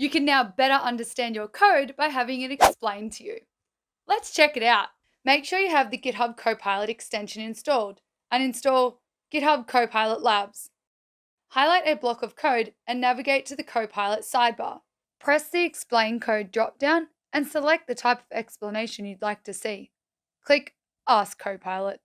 You can now better understand your code by having it explained to you. Let's check it out. Make sure you have the GitHub Copilot extension installed and install GitHub Copilot Labs. Highlight a block of code and navigate to the Copilot sidebar. Press the Explain Code dropdown and select the type of explanation you'd like to see. Click Ask Copilot.